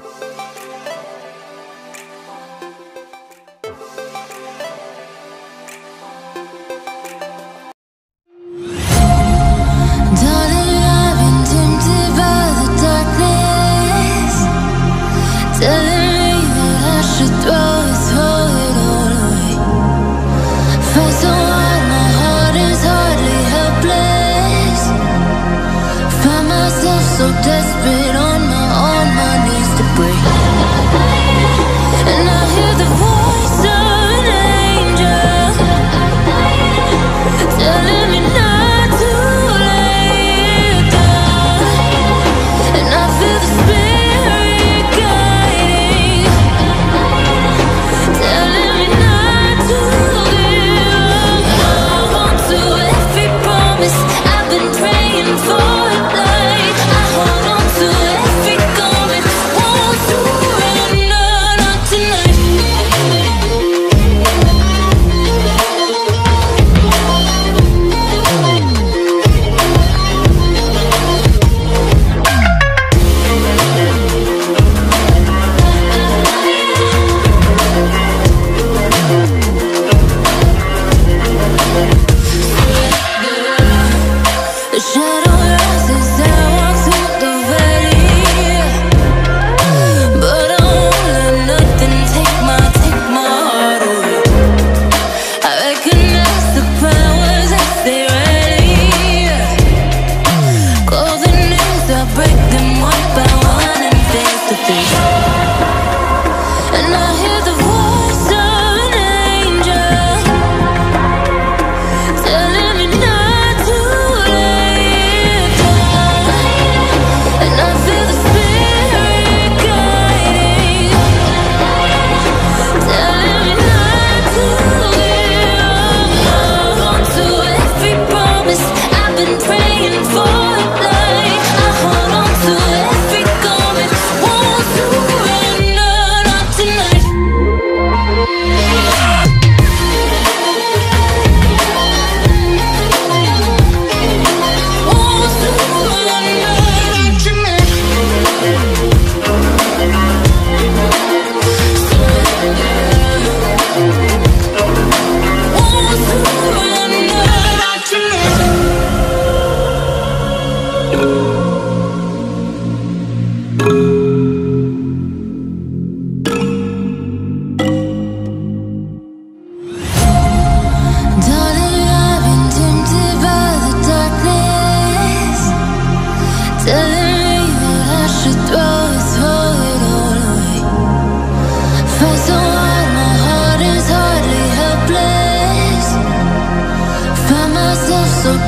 Darling, I've been tempted by the darkness, Closing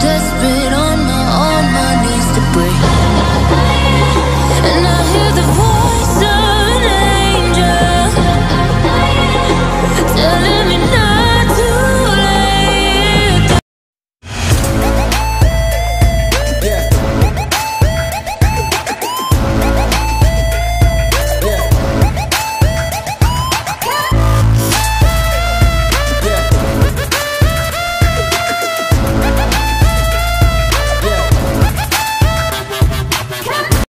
desperate